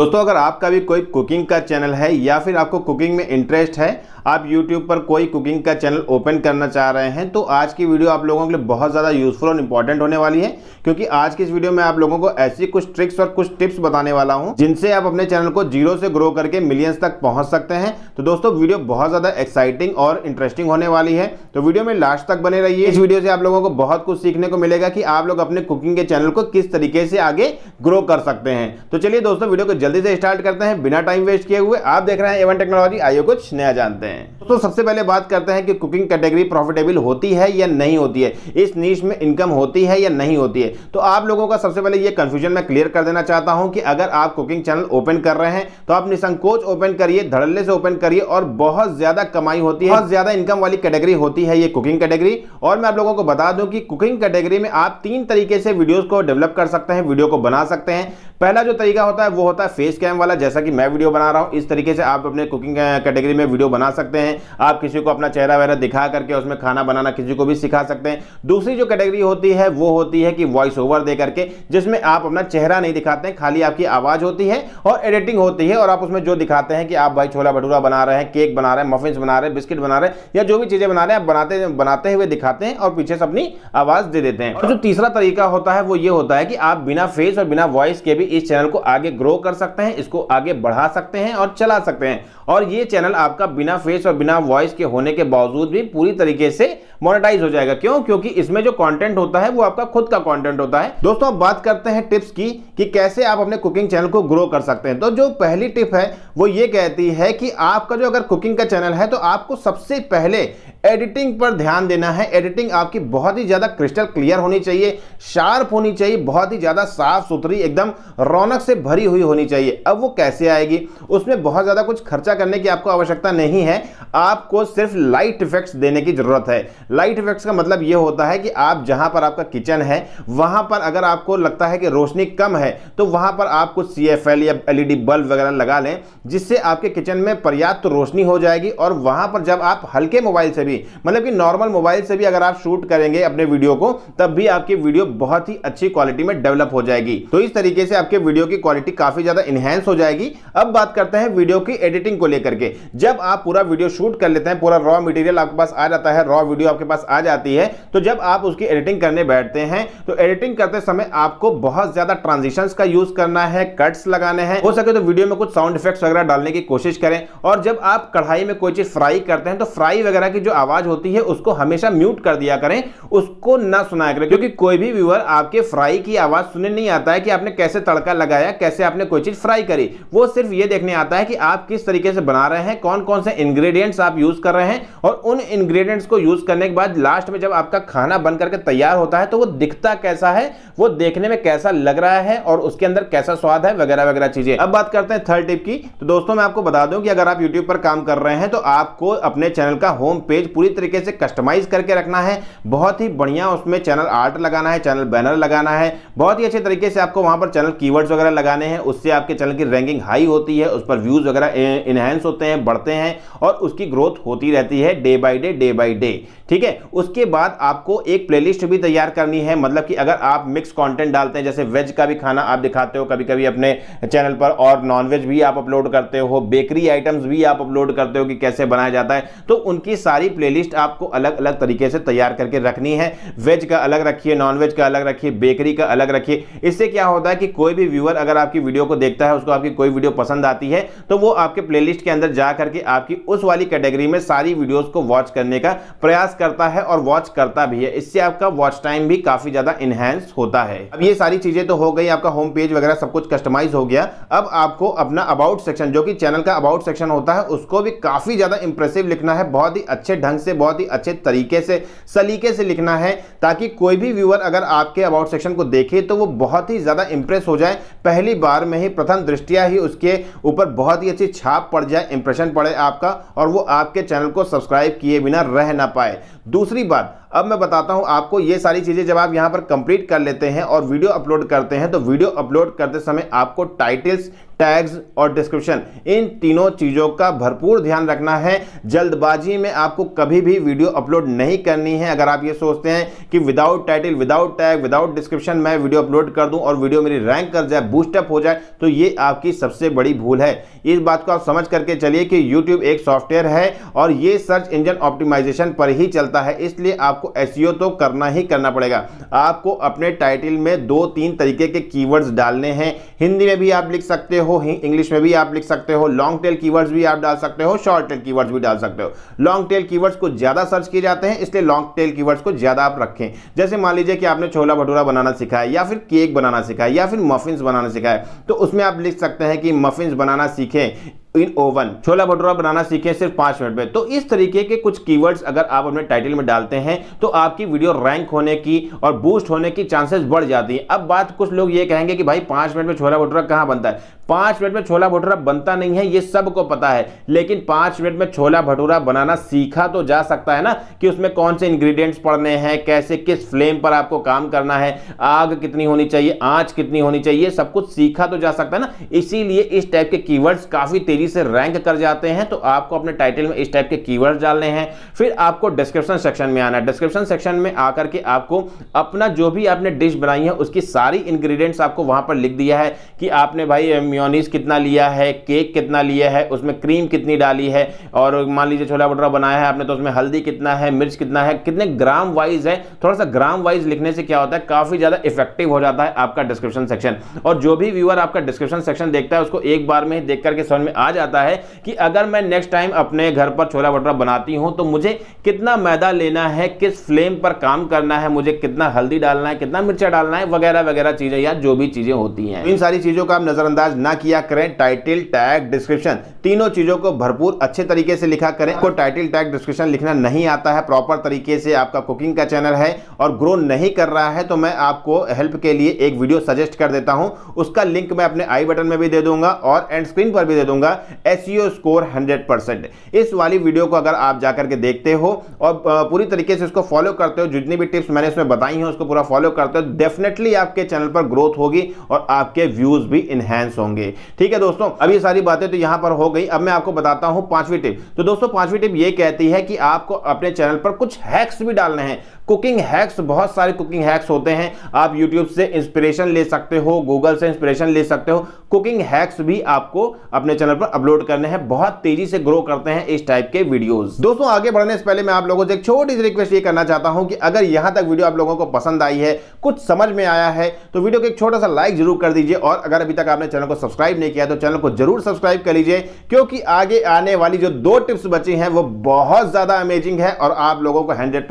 दोस्तों, अगर आपका भी कोई कुकिंग का चैनल है या फिर आपको कुकिंग में इंटरेस्ट है, आप YouTube पर कोई कुकिंग का चैनल ओपन करना चाह रहे हैं तो आज की वीडियो आप लोगों के लिए बहुत ज़्यादा यूजफुल और इंपॉर्टेंट होने वाली है, क्योंकि आज की इस वीडियो में आप लोगों को ऐसी कुछ ट्रिक्स और कुछ टिप्स बताने वाला हूँ, जिनसे आप अपने चैनल को ज़ीरो से ग्रो करके मिलियंस तक पहुँच सकते हैं। तो दोस्तों, वीडियो बहुत ज़्यादा एक्साइटिंग और इंटरेस्टिंग होने वाली है। तो वीडियो में लास्ट तक बने रहिए। इस वीडियो से आप लोगों को बहुत कुछ सीखने को मिलेगा कि आप लोग अपने कुकिंग के चैनल को किस तरीके से आगे ग्रो कर सकते हैं। तो चलिए दोस्तों, वीडियो को जल्दी से स्टार्ट करते हैं बिना टाइम वेस्ट किए हुए। आप देख रहे हैं एवन टेक्नोलॉजी आइए कुछ नया जानते हैं। तो सबसे पहले बात करते हैं कि कुकिंग कैटेगरी प्रॉफिटेबल होती है या नहीं होती है। इस नीच में इनकम होती है या नहीं होती है? तो आप लोगों का सबसे पहले ये कंफ्यूजन मैं क्लियर कर देना चाहता हूँ कि अगर आप कुकिंग चैनल ओपन कर रहे हैं तो आप निसंकोच ओपन करिए, धड़ल्ले से ओपन करिए और बहुत ज़्यादा कमाई होती है, बहुत ज़्यादा इनकम वाली कैटेगरी होती है ये कुकिंग कैटेगरी और मैं आप लोगों को बता दूँ कि कुकिंग कैटेगरी में आप तीन तरीके से वीडियोस को डेवलप कर सकते हैं वीडियो को बना सकते हैं। पहला जो तरीका होता है, वो होता है फेस कैम वाला, जैसा कि मैं वीडियो बना रहा हूँ, इस तरीके से आप अपने कुकिंग कैटेगरी में वीडियो बना सकते हैं। आप किसी को अपना चेहरा वगैरह दिखा करके उसमें खाना बनाना किसी को भी सिखा सकते हैं। दूसरी जो कैटेगरी होती है, वो होती है कि वॉइस ओवर दे करके, जिसमें आप अपना चेहरा नहीं दिखाते हैं, खाली आपकी आवाज़ होती है और एडिटिंग होती है और आप उसमें जो दिखाते हैं कि आप भाई छोला भटूरा बना रहे हैं केक बना रहे हैं मफिन बना रहे हैं बिस्किट बना रहे हैं या जो भी चीज़ें बना रहे हैं, आप बनाते बनाते हुए दिखाते हैं और पीछे से अपनी आवाज़ दे देते हैं। और जो तीसरा तरीका होता है, वो ये होता है कि आप बिना फेस और बिना वॉइस के भी इस चैनल को आगे ग्रो कर सकते हैं, इसको आगे बढ़ा सकते हैं और चला सकते हैं। और ये चैनल आपका बिना फेस और बिना वॉइस के होने के बावजूद भी पूरी तरीके से मोनेटाइज हो जाएगा। क्यों? क्योंकि इसमें जो कंटेंट होता है, वो आपका खुद का कंटेंट होता है। दोस्तों, अब बात करते हैं टिप्स की, कि कैसे आप अपने कुकिंग चैनल को ग्रो कर सकते हैं। तो जो पहली टिप है, वो ये कहती है कि आपका जो अगर कुकिंग का चैनल है तो आपको सबसे पहले एडिटिंग पर ध्यान देना है। एडिटिंग आपकी बहुत ही ज़्यादा क्रिस्टल क्लियर होनी चाहिए शार्प होनी चाहिए, बहुत ही ज़्यादा साफ़ सुथरी एकदम रौनक से भरी हुई होनी चाहिए। अब वो कैसे आएगी? उसमें बहुत ज़्यादा कुछ खर्चा करने की आपको आवश्यकता नहीं है। आपको सिर्फ़ लाइट इफेक्ट्स देने की ज़रूरत है। लाइट इफेक्ट्स का मतलब ये होता है कि आप जहाँ पर आपका किचन है, वहाँ पर अगर आपको लगता है कि रोशनी कम है तो वहाँ पर आप कुछ सी या एलईडी बल्ब वगैरह लगा लें, जिससे आपके किचन में पर्याप्त रोशनी हो जाएगी और वहाँ पर जब आप हल्के मोबाइल से भी मतलब कि नॉर्मल मोबाइल से भी अगर आप शूट करेंगे अपने वीडियो को, तब भी आपकी वीडियो बहुत ही अच्छी क्वालिटी में डेवलप हो जाएगी। तो इस तरीके से आपके वीडियो की क्वालिटी काफ़ी ज़्यादा इनहेंस हो जाएगी। अब बात करते हैं वीडियो की एडिटिंग को लेकर के। जब आप पूरा वीडियो शूट कर लेते हैं, पूरा रॉ मटेरियल आपके पास आ जाता है रॉ वीडियो आपके पास आ जाती है तो जब आप उसकी एडिटिंग करने बैठते हैं तो एडिटिंग करते समय आपको बहुत ज़्यादा ट्रांजिशन का यूज़ करना है कट्स लगाने हैं। हो सके तो वीडियो में कुछ साउंड इफेक्ट्स वगैरह डालने की कोशिश करें। और जब आप कढ़ाई में कोई चीज़ फ्राई करते हैं तो फ्राई वगैरह की जो आवाज़ होती है, उसको हमेशा म्यूट कर दिया करें। उसको ना सुनाया करें, क्योंकि कोई भी व्यूअर आपके फ्राई की आवाज़ सुनने नहीं आता है कि आपने कैसे तड़का लगाया, कैसे आपने कोई फ्राई करी। वो सिर्फ़ ये देखने आता है कि आप किस तरीके से बना रहे हैं कौन कौन से इंग्रेडिएंट्स आप यूज़ कर रहे हैं और उन इंग्रेडिएंट्स को यूज़ करने के बाद लास्ट में जब आपका खाना बन करके तैयार होता है तो वो दिखता कैसा है, वो देखने में कैसा लग रहा है और उसके अंदर कैसा स्वाद है, वगैरह वगैरह चीज़ें। अब बात करते हैं थर्ड टिप की। तो दोस्तों, मैं आपको बता दूँ कि अगर आप यूट्यूब पर काम कर रहे हैं तो आपको अपने चैनल का होम पेज पूरी तरीके से कस्टमाइज करके रखना है। बहुत ही बढ़िया उसमें चैनल आर्ट लगाना है चैनल बैनर लगाना है। बहुत ही अच्छे तरीके से आपको वहाँ पर चैनल कीवर्ड्स वगैरह लगाने हैं, उससे आपके चैनल की रैंकिंग हाई होती है, उस पर व्यूज़ वगैरह इनहेंस होते हैं, बढ़ते हैं और उसकी ग्रोथ होती रहती है day by day day by day. ठीक है? उसके बाद आपको एक प्लेलिस्ट भी तैयार करनी है। मतलब कि अगर आप मिक्स कंटेंट डालते हैं, जैसे वेज का भी खाना आप दिखाते हो कभी कभी अपने चैनल पर और नॉनवेज भी आप अपलोड करते हो बेकरी आइटम्स भी आप अपलोड करते हो कि कैसे बनाया जाता है तो उनकी सारी प्लेलिस्ट आपको अलग अलग तरीके से तैयार करके रखनी है। वेज का अलग रखिए नॉनवेज का अलग रखिए बेकरी का अलग रखिए। इससे क्या होता है कि कोई भी व्यूअर अगर आपकी वीडियो को देखता है, उसको आपकी कोई वीडियो पसंद आती है तो वो आपके प्लेलिस्ट के अंदर जा करके आपकी उस वाली कैटेगरी में सारी वीडियोस को वॉच करने का प्रयास करता है और वॉच करता भी है। इससे आपका वॉच टाइम भी काफ़ी ज़्यादा इनहेंस होता है। अब ये सारी चीज़ें तो हो गई, आपका होम पेज वगैरह सब कुछ कस्टमाइज हो गया। अब आपको अपना अबाउट सेक्शन जो कि चैनल का अबाउट सेक्शन होता है, उसको भी काफ़ी ज़्यादा इंप्रेसिव लिखना है। बहुत ही अच्छे ढंग से, बहुत ही अच्छे तरीके से, सलीके से लिखना है, ताकि कोई भी व्यूअर अगर आपके अबाउट सेक्शन को देखे तो वो बहुत ही ज़्यादा इंप्रेस हो जाए। पहली बार में ही, प्रथम दृष्टिया ही उसके ऊपर बहुत ही अच्छी छाप पड़ जाए इंप्रेशन पड़े आपका, और वो आपके चैनल को सब्सक्राइब किए बिना रह ना पाए। दूसरी बात अब मैं बताता हूँ आपको ये सारी चीज़ें जब आप यहाँ पर कंप्लीट कर लेते हैं और वीडियो अपलोड करते हैं तो वीडियो अपलोड करते समय आपको टाइटल्स टैग्स और डिस्क्रिप्शन इन तीनों चीज़ों का भरपूर ध्यान रखना है। जल्दबाजी में आपको कभी भी वीडियो अपलोड नहीं करनी है। अगर आप ये सोचते हैं कि without title without tag without description मैं वीडियो अपलोड कर दूँ और वीडियो मेरी रैंक कर जाए बूस्टअप हो जाए तो ये आपकी सबसे बड़ी भूल है। इस बात को आप समझ करके चलिए कि यूट्यूब एक सॉफ्टवेयर है और ये सर्च इंजन ऑप्टिमाइजेशन पर ही चलता है। इसलिए आपको एस e तो करना ही करना पड़ेगा। आपको अपने टाइटल में दो तीन तरीके के कीवर्ड्स डालने हैं। हिंदी में भी आप लिख सकते हो हो इंग्लिश में भी आप लिख सकते हो लॉन्ग टेल कीवर्ड्स भी आप डाल सकते हो शॉर्ट टेल कीवर्ड्स भी डाल सकते हो। लॉन्ग टेल कीवर्ड्स को ज़्यादा सर्च किए जाते हैं, इसलिए लॉन्ग टेल कीवर्ड्स को ज़्यादा आप रखें। जैसे मान लीजिए कि आपने छोला भटूरा बनाना सिखाया, या फिर केक बनाना सिखाया, या फिर मफिन्स बनाना सिखाया तो उसमें आप लिख सकते हैं कि मफिन्स बनाना सीखें। In oven. छोला भटूरा बनाना सीखें सिर्फ़ पाँच मिनट में। तो इस तरीके के कुछ कीवर्ड्स अगर आप अपने टाइटल में डालते हैं तो आपकी वीडियो रैंक होने की और बूस्ट होने की चांसेस बढ़ जाती है। अब बात कुछ लोग ये कहेंगे कि भाई पाँच मिनट में छोला भटूरा कहाँ बनता है? पाँच मिनट में छोला भटूरा बनता नहीं है, ये सबको पता है। लेकिन पाँच मिनट में छोला भटूरा बनाना सीखा तो जा सकता है ना कि उसमें कौन से इंग्रेडिएंट्स पड़ने हैं, कैसे, किस फ्लेम पर आपको काम करना है, आग कितनी होनी चाहिए, आँच कितनी होनी चाहिए, सब कुछ सीखा तो जा सकता है ना। इसीलिए इस टाइप के कीवर्ड्स काफ़ी तेज़ी से रैंक कर जाते हैं तो आपको अपने टाइटल में इस टाइप के कीवर्ड्स डालने हैं। फिर आपको डिस्क्रिप्शन सेक्शन में आना है। डिस्क्रिप्शन सेक्शन में आकर के आपको अपना जो भी आपने डिश बनाई है, उसकी सारी इंग्रेडिएंट्स आपको वहाँ पर लिख दिया है कि आपने भाई म्योनीस कितना लिया है केक कितना लिया है, उसमें क्रीम कितनी डाली है, और मान लीजिए छोला भटूरा बनाया है आपने तो उसमें हल्दी कितना है, मिर्च कितना है, कितने ग्राम वाइज है। थोड़ा सा ग्राम वाइज लिखने से क्या होता है, काफ़ी ज़्यादा इफ़ेक्टिव हो जाता है आपका डिस्क्रिप्शन सेक्शन और जो भी व्यूअर आपका डिस्क्रिप्शन सेक्शन देखता है, उसको एक बार में देख करके समझ में आ जाता है कि अगर मैं नेक्स्ट टाइम अपने घर पर छोला भटूरा बनाती हूँ तो मुझे कितना मैदा लेना है, किस फ्लेम पर काम करना है, मुझे कितना हल्दी डालना है, कितना मिर्चा डालना है, वगैरह वगैरह चीज़ें या जो भी चीज़ें होती हैं। इन सारी चीज़ों का आप नजरअंदाज ना किया करें टाइटल टैग डिस्क्रिप्शन तीनों चीज़ों को भरपूर अच्छे तरीके से लिखा करें। को टाइटल टैग डिस्क्रिप्शन लिखना नहीं आता है प्रॉपर तरीके से आपका कुकिंग का चैनल है और ग्रो नहीं कर रहा है तो मैं आपको हेल्प के लिए एक वीडियो सजेस्ट कर देता हूँ। उसका लिंक मैं अपने आई बटन में भी दे दूँगा और एंड स्क्रीन पर भी दे दूँगा। एसईओ स्कोर 100 इस वाली वीडियो को अगर आप जाकर के देखते हो और पूरी तरीके से उसको फॉलो करते हो, जितनी भी टिप्स मैंने इसमें बताई हैं, उसको पूरा फॉलो करते हो डेफिनेटली आपके चैनल पर ग्रोथ होगी और आपके व्यूज़ भी इनहेंस होंगे। ठीक है दोस्तों, अब ये सारी बातें तो यहाँ पर हो गई। अब मैं आपको बताता हूँ पांचवी टिप तो दोस्तों, पांचवी टिप ये कहती है कि आपको अपने चैनल पर कुछ हैक्स भी डालने हैं। कुकिंग हैक्स बहुत सारे कुकिंग हैक्स होते हैं। आप यूट्यूब से इंस्पिरेशन ले सकते हो गूगल से इंस्पिरेशन ले सकते हो। कुकिंग हैक्स भी आपको अपने चैनल पर अपलोड करने हैं, बहुत तेज़ी से ग्रो करते हैं इस टाइप के वीडियोस दोस्तों, आगे बढ़ने से पहले मैं आप लोगों से एक छोटी सी रिक्वेस्ट ये करना चाहता हूँ कि अगर यहाँ तक वीडियो आप लोगों को पसंद आई है, कुछ समझ में आया है तो वीडियो को एक छोटा सा लाइक ज़रूर कर दीजिए और अगर अभी तक आपने चैनल को सब्सक्राइब नहीं किया तो चैनल को ज़रूर सब्सक्राइब कर लीजिए, क्योंकि आगे आने वाली जो दो टिप्स बची हैं, वो बहुत ज़्यादा अमेजिंग है और आप लोगों को हंड्रेड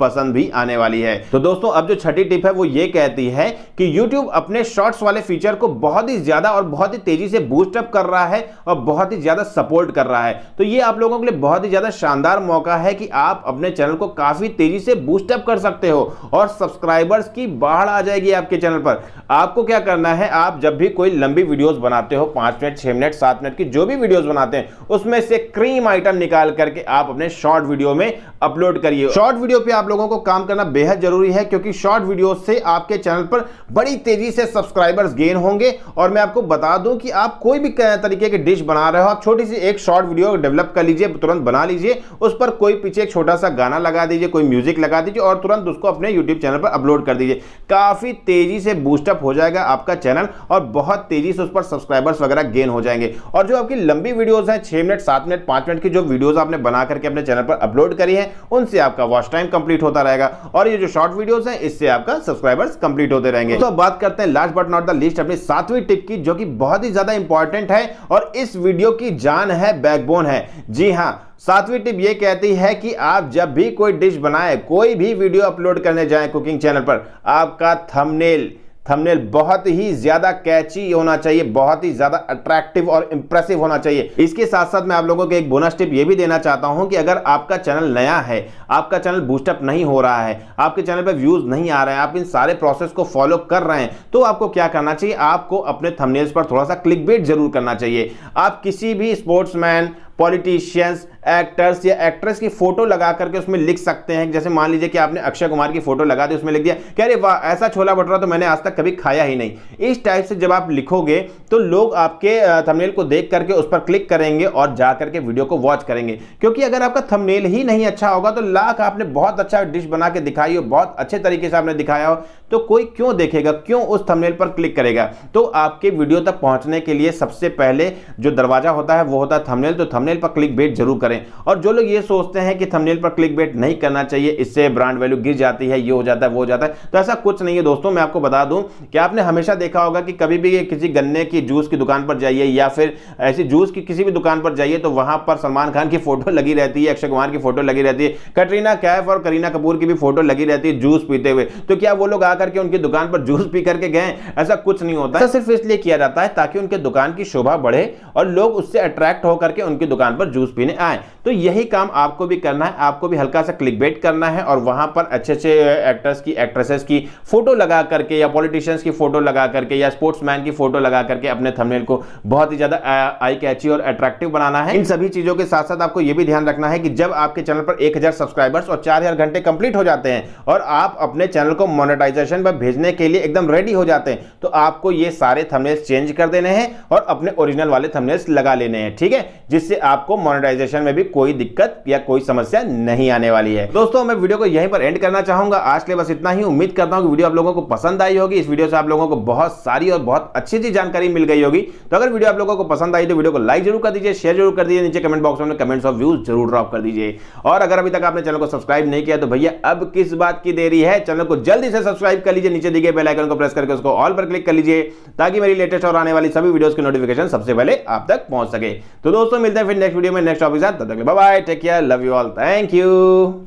पसंद भी आने वाली है। तो दोस्तों, अब जो छठी टिप है, वो ये कहती है कि यूट्यूब अपने शॉर्ट्स वाले फीचर को बहुत ही ज़्यादा और बहुत ही तेज़ी से बूस्टअप कर रहा है और बहुत ही ज़्यादा सपोर्ट कर रहा है। तो ये आप लोगों के लिए बहुत ही ज़्यादा शानदार मौका है कि आप अपने चैनल को काफ़ी तेज़ी से बूस्टअप कर सकते हो और सब्सक्राइबर्स की बाढ़ आ जाएगी आपके चैनल पर। आपको क्या करना है, आप जब भी कोई लंबी वीडियोस बनाते हो, पाँच मिनट, छह मिनट, सात मिनट की जो भी वीडियोस बनाते हैं, उसमें से क्रीम आइटम निकाल करके आप अपने शॉर्ट वीडियो में अपलोड करिए। शॉर्ट वीडियो पे आप लोगों को काम करना बेहद ज़रूरी है, क्योंकि शॉर्ट वीडियो से आपके चैनल पर बड़ी तेज़ी से सब्सक्राइबर्स गेन होंगे। और मैं आपको बता दूँ कि आप कोई भी तरीके की डिश बना रहे हो। आप छोटी सी एक शॉर्ट वीडियो डेवलप कर लीजिए, तुरंत बना लीजिए। उस पर कोई पीछे एक छोटा सा गाना लगा दीजिए, कोई म्यूज़िक लगा दीजिए और तुरंत उसको अपने यूट्यूब चैनल पर अपलोड कर दीजिए। काफ़ी तेज़ी से बूस्टअप हो जाएगा आपका चैनल और बहुत तेज़ी से उस पर सब्सक्राइबर्स वगैरह गेन हो जाएँगे। और जो आपकी लंबी वीडियोस हैं, छह मिनट सात मिनट पाँच मिनट की जो वीडियोस आपने बना करके अपने चैनल पर अपलोड करी है, उनसे आपका वॉच टाइम कंप्लीट होता रहेगा। और ये जो शॉर्ट वीडियोस हैं, इससे आपका सब्सक्राइबर्स कंप्लीट होते रहेंगे। तो बात करते हैं last but not the least अपनी सातवीं टिप की, जो कि बहुत ही ज़्यादा इंपॉर्टेंट है और इस वीडियो की जान है बैकबोन है। जी हाँ सातवीं टिप ये कहती है कि आप जब भी कोई डिश बनाए, कोई भी वीडियो अपलोड करने जाए कुकिंग चैनल पर, आपका थंबनेल थंबनेल बहुत ही ज़्यादा कैची होना चाहिए, बहुत ही ज़्यादा अट्रैक्टिव और इंप्रेसिव होना चाहिए। इसके साथ साथ मैं आप लोगों को एक बोनस टिप ये भी देना चाहता हूँ कि अगर आपका चैनल नया है, आपका चैनल बूस्टअप नहीं हो रहा है, आपके चैनल पर व्यूज़ नहीं आ रहे हैं, आप इन सारे प्रोसेस को फॉलो कर रहे हैं तो आपको क्या करना चाहिए? आपको अपने थमनेल्स पर थोड़ा सा क्लिक ज़रूर करना चाहिए। आप किसी भी स्पोर्ट्समैन पॉलिटिशियंस एक्टर्स या एक्ट्रेस की फ़ोटो लगा करके उसमें लिख सकते हैं। जैसे मान लीजिए कि आपने अक्षय कुमार की फ़ोटो लगा दी, उसमें लिख दिया, कह रहे, वाह, ऐसा छोला भटूरा तो मैंने आज तक कभी खाया ही नहीं। इस टाइप से जब आप लिखोगे तो लोग आपके थंबनेल को देख करके उस पर क्लिक करेंगे और जा करके वीडियो को वॉच करेंगे। क्योंकि अगर आपका थंबनेल ही नहीं अच्छा होगा तो लाख आपने बहुत अच्छा डिश बना के दिखाई हो, बहुत अच्छे तरीके से आपने दिखाया हो तो कोई क्यों देखेगा, क्यों उस थंबनेल पर क्लिक करेगा? तो आपके वीडियो तक पहुँचने के लिए सबसे पहले जो दरवाज़ा होता है, वो होता है थंबनेल तो थंबनेल पर क्लिक बेट ज़रूर करें। और जो लोग ये सोचते हैं कि थंबनेल पर क्लिक बेट नहीं करना चाहिए, इससे ब्रांड वैल्यू गिर जाती है, ये हो जाता है, वो हो जाता है तो ऐसा कुछ नहीं है। दोस्तों, मैं आपको बता दूँ कि आपने हमेशा देखा होगा कि कभी भी किसी गन्ने की जूस की दुकान पर जाइए या फिर ऐसी जूस की किसी भी दुकान पर जाइए तो वहाँ पर सलमान खान की फ़ोटो लगी रहती है, अक्षय कुमार की फ़ोटो लगी रहती है, कटरीना कैफ और करीना कपूर की भी फ़ोटो लगी रहती है जूस पीते हुए। तो क्या वो लोग आकर के उनकी दुकान पर जूस पी करके गए? ऐसा कुछ नहीं होता है। सिर्फ़ इसलिए किया जाता है ताकि उनके दुकान की शोभा बढ़े और लोग उससे अट्रैक्ट होकर के उनकी दुकान पर जूस पीने आए। तो यही काम आपको भी करना है, आपको भी हल्का सा क्लिक करना है और वहाँ पर अच्छे अच्छे एक्टर्स की एक्ट्रेसेस की फ़ोटो लगा करके या पॉलिटिशियंस की फ़ोटो लगा करके या स्पोर्ट्समैन की फ़ोटो लगा करके अपने थंबनेल को बहुत ही ज़्यादा आई कैची और अट्रैक्टिव बनाना है। इन सभी चीज़ों के साथ साथ आपको यह भी ध्यान रखना है कि जब आपके चैनल पर एक हज़ार सब्सक्राइबर्स और चार हज़ार घंटे कंप्लीट हो जाते हैं और आप अपने चैनल को मोनेटाइजेशन पर भेजने के लिए एकदम रेडी हो जाते हैं तो आपको ये सारे थंबनेल्स चेंज कर देने हैं और अपने ओरिजिनल वाले थंबनेल्स लगा लेने हैं, ठीक है? जिससे आपको मोनेटाइजेशन में भी कोई दिक्कत या कोई समस्या नहीं आने वाली है। दोस्तों, मैं वीडियो को यहीं पर एंड करना चाहूँगा। आज के लिए बस इतना ही। उम्मीद करता हूँ कि वीडियो आप लोगों को पसंद आई होगी। इस वीडियो से आप लोगों को बहुत सारी और बहुत अच्छी अच्छी जानकारी मिल गई होगी। तो अगर वीडियो आप लोगों को पसंद आई तो वीडियो को लाइक ज़रूर कर दीजिए शेयर ज़रूर कर दीजिए, नीचे कमेंट बॉक्स में कमेंट्स ऑफ़ व्यूज़ ज़रूर ड्रॉप कर दीजिए। और अगर अभी तक आपने चैनल को सब्सक्राइब नहीं किया तो भैया अब किस बात की देरी है? चैनल को जल्दी से सब्सक्राइब कर लीजिए, नीचे दिए बेल आइकन को प्रेस करके उसको ऑल पर क्लिक कर लीजिए, ताकि मेरी लेटेस्ट और आने वाली सभी वीडियोस की नोटिफिकेशन सबसे पहले आप तक पहुँच सके। तो दोस्तों, मिलते हैं फिर नेक्स्ट वीडियो में नेक्स्ट टॉपिक साथ। तब तक bye take care love you all thank you